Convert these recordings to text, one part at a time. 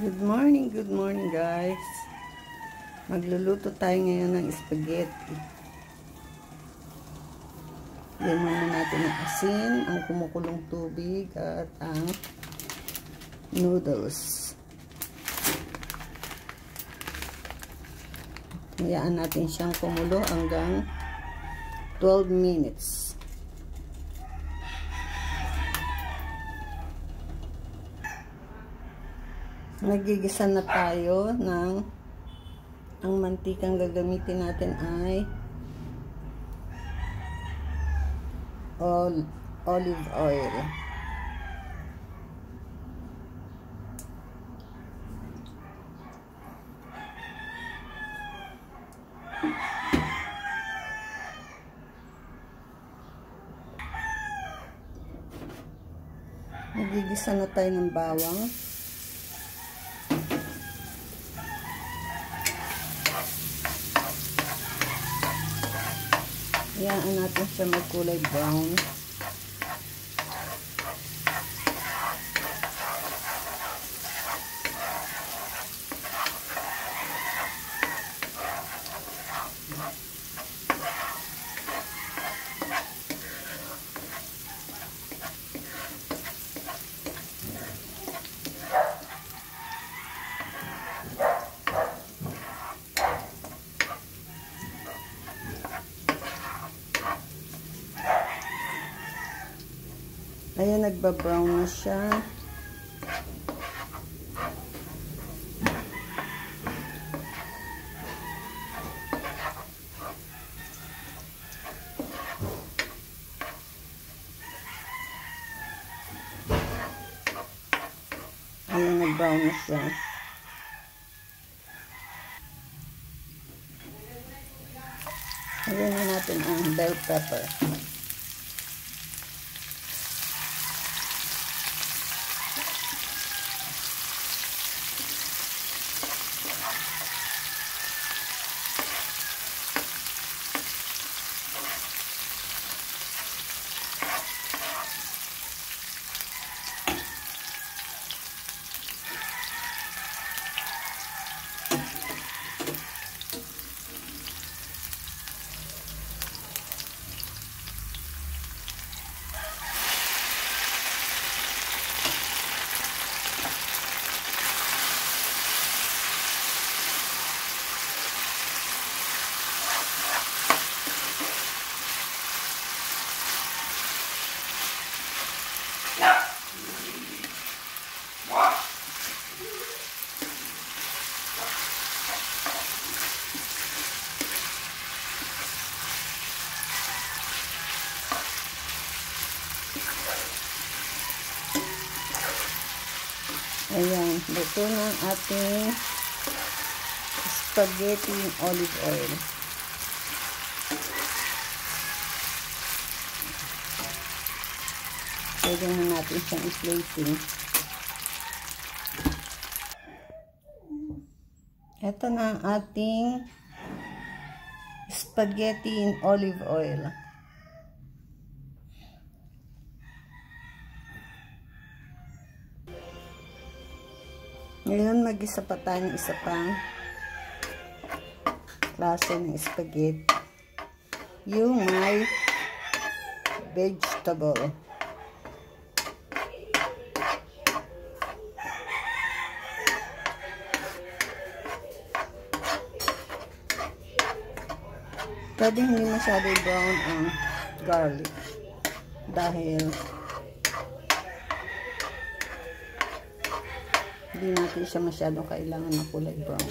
Good morning, good morning guys. Magluluto tayo ngayon ng spaghetti. Lagyan muna natin ang asin, ang kumukulong tubig, at ang noodles. Hayaan natin siyang kumulo hanggang 12 minutes. Nagigisa na tayo ng ang mantikang gagamitin natin ay olive oil. Nagigisa na tayo ng bawang. Hayaan natin siya magkulay brown. Ayan, nagba-brown na siya. Ayan, nag-brown na siya. Ayan na natin ang bell pepper. Ayan, luto na ang ating spaghetti olive oil. Pwede na natin siyang i-plating. Ito na ang ating spaghetti in olive oil. Ngayon, mag-isa pa tayo ng isa pang klase ng spaghetti. Yung may vegetable. Pwede hindi masyado brown ang garlic. Dahil hindi natin siya masyadong kailangan na kulay brown.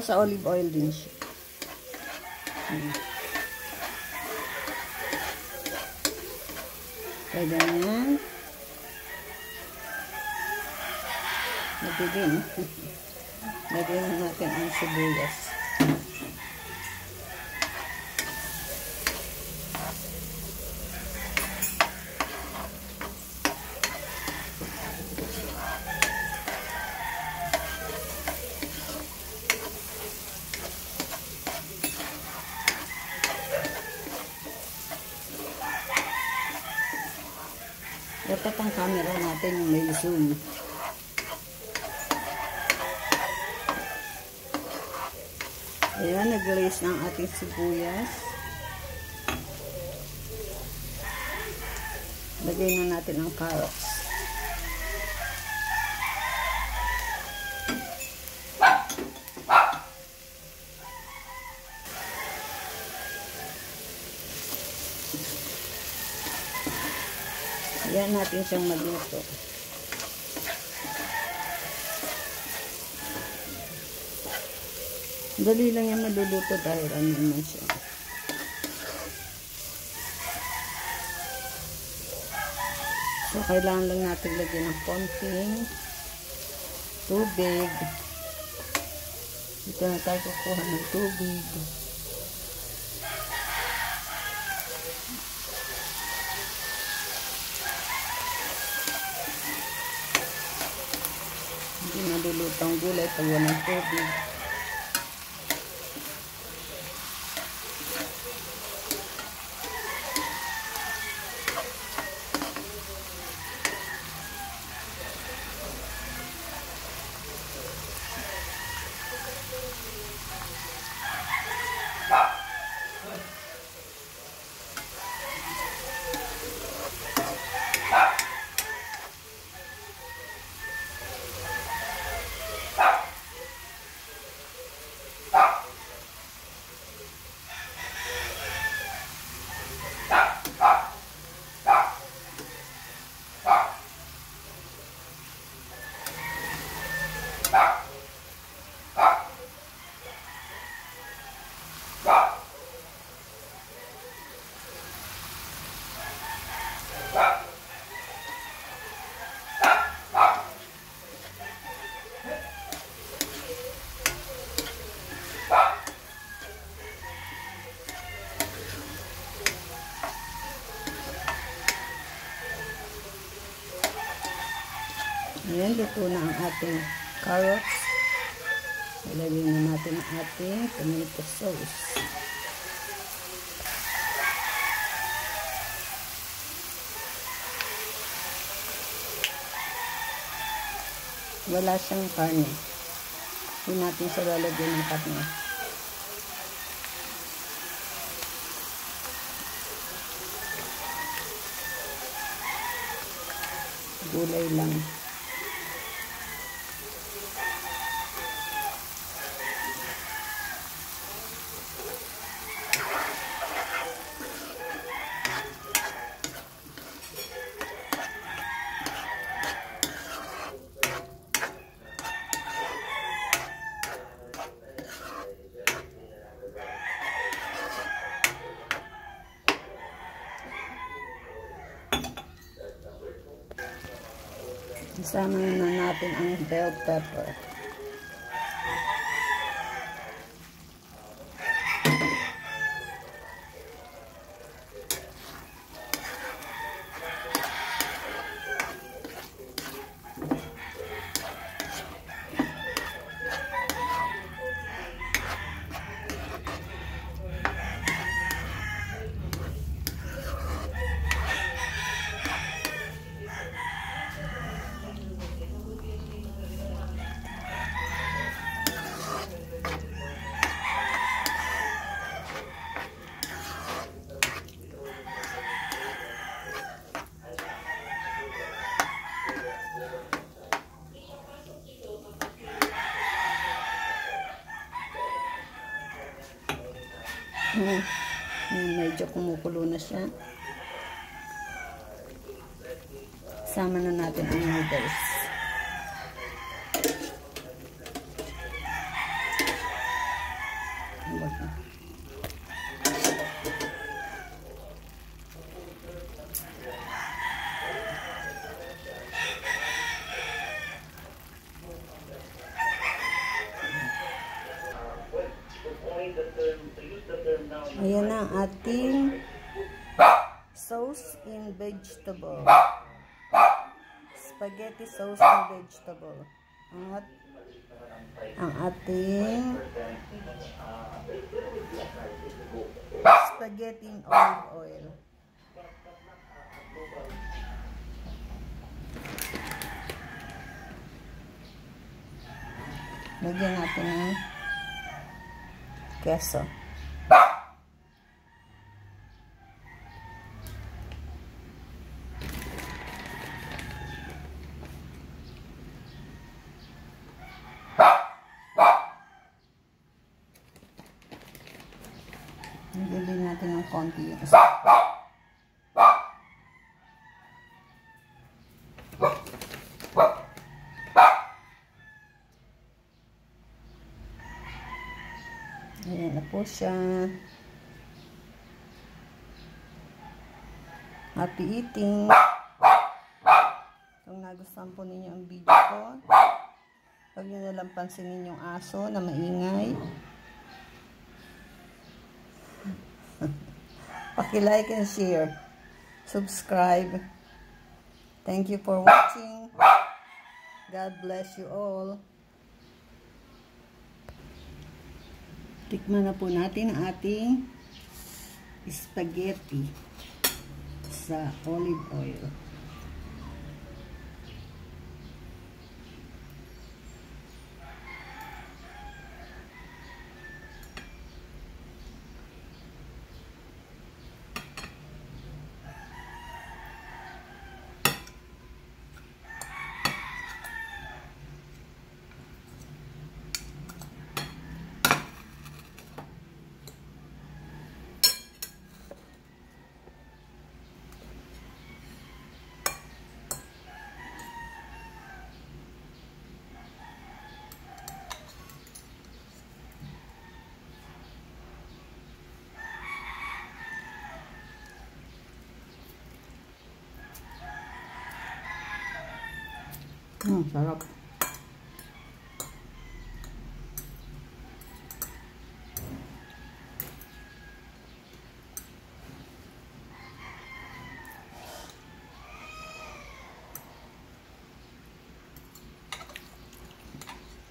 Pero sa olive oil din siya. Hmm. Pwede na yan. Madilim. Lagyan na natin ang sibuyas. Dapat ang camera natin yung may zoom. Ayan, nag-glaze na ang ating sibuyas. Lagay na natin ang carrots. Ayan natin siyang magluto. Dali lang yan maluluto dahil ano naman siya. So, kailangan lang natin lagyan ng konting tubig. Dito na tayo kukuha ng tubig. Hindi maluluto ang gulay pag walang tubig. Ayan, luto na ang ating carrots. Ilagay na natin ang ating tomato sauce. Wala siyang karne. Hindi natin siya lalagyan ng karne. Gulay lang. Na natin ang bell pepper. Hmm. Ayan, medyo kumukulo na siya. Sama na natin ang noodles. Yan ang ating sauce in vegetable. Spaghetti sauce in vegetable. At ang ating spaghetti in olive oil. Lagyan natin ng keso. Lagyan din natin ng konti isa. Ayan na po siya. Happy eating. Kung nagustuhan po ninyo ang video ko, huwag nyo nalang pansinin yung aso na maingay. Paki-like and share. Subscribe. Thank you for watching. God bless you all. Tikman na po natin ang ating spaghetti sa olive oil. Hmm, sarap.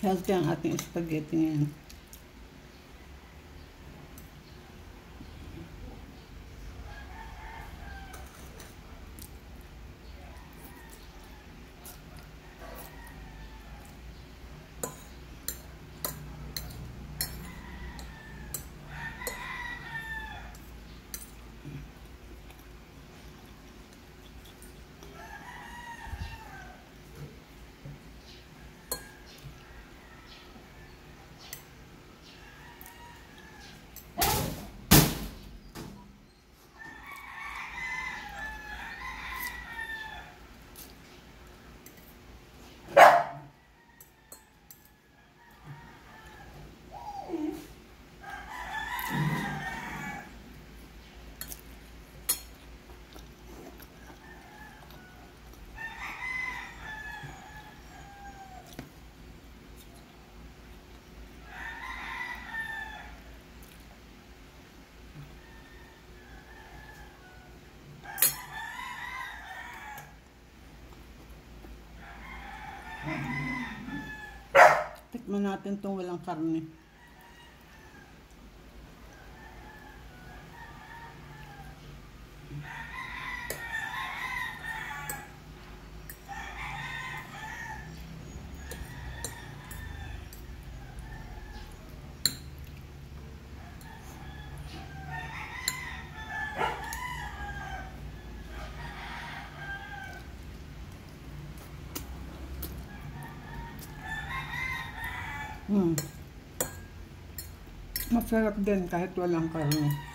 Healthy ang ating spaghetti ngayon. Tikman natin tong walang karne. Hmm. Masarap din kahit walang karne.